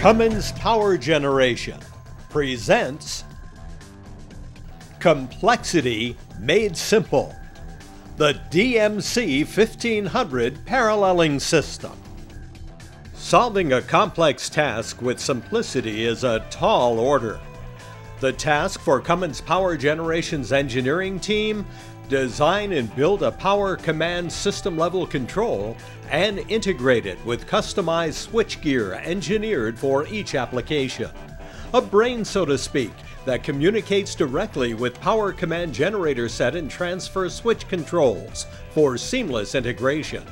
Cummins Power Generation presents Complexity Made Simple, the DMC 1500 Paralleling System. Solving a complex task with simplicity is a tall order. The task for Cummins Power Generation's engineering team design and build a power command system level control, and integrate it with customized switchgear engineered for each application. A brain, so to speak, that communicates directly with power command generator set and transfer switch controls for seamless integration.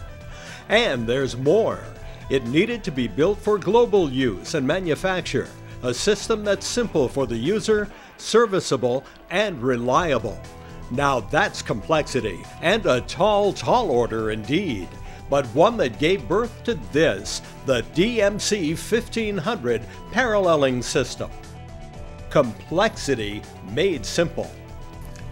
And there's more. It needed to be built for global use and manufacture, a system that's simple for the user, serviceable, and reliable. Now that's complexity, and a tall, tall order indeed, but one that gave birth to this, the DMC 1500 paralleling system. Complexity made simple.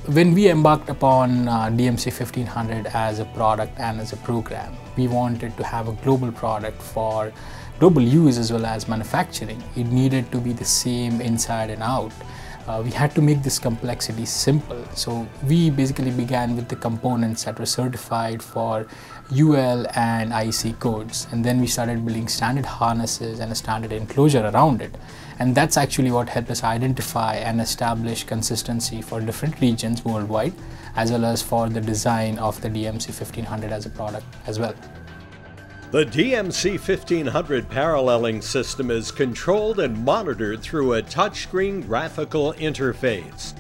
When we embarked upon uh, DMC 1500 as a product and as a program, we wanted to have a global product for global use as well as manufacturing. It needed to be the same inside and out uh, we had to make this complexity simple. So we basically began with the components that were certified for UL and IEC codes. And then we started building standard harnesses and a standard enclosure around it. And that's actually what helped us identify and establish consistency for different regions worldwide, as well as for the design of the DMC 1500 as a product as well. The DMC 1500 paralleling system is controlled and monitored through a touchscreen graphical interface.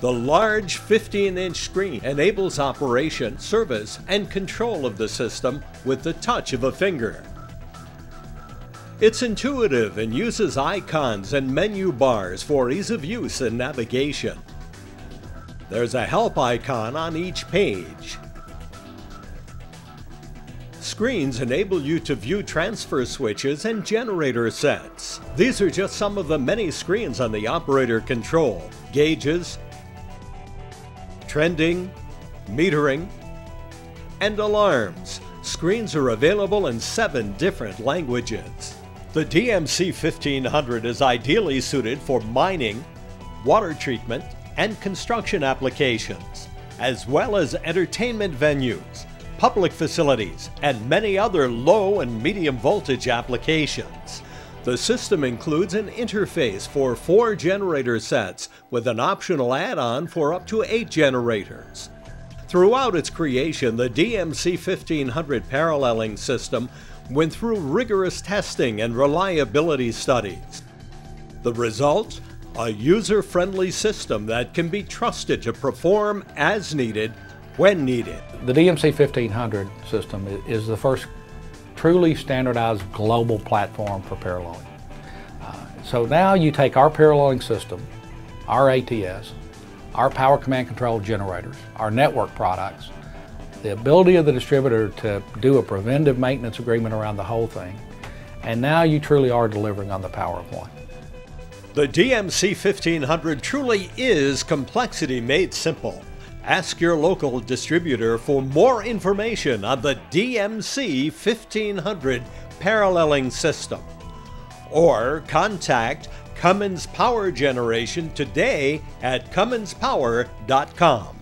The large 15-inch screen enables operation, service, and control of the system with the touch of a finger. It's intuitive and uses icons and menu bars for ease of use and navigation. There's a help icon on each page screens enable you to view transfer switches and generator sets. These are just some of the many screens on the operator control. Gauges, trending, metering, and alarms. Screens are available in seven different languages. The DMC 1500 is ideally suited for mining, water treatment, and construction applications, as well as entertainment venues, public facilities, and many other low and medium voltage applications. The system includes an interface for four generator sets with an optional add-on for up to eight generators. Throughout its creation, the DMC 1500 paralleling system went through rigorous testing and reliability studies. The result? A user-friendly system that can be trusted to perform as needed when needed. The DMC 1500 system is the first truly standardized global platform for paralleling. Uh, so now you take our paralleling system, our ATS, our power command control generators, our network products, the ability of the distributor to do a preventive maintenance agreement around the whole thing, and now you truly are delivering on the power of one. The DMC 1500 truly is complexity made simple. Ask your local distributor for more information on the DMC 1500 paralleling system. Or contact Cummins Power Generation today at cumminspower.com.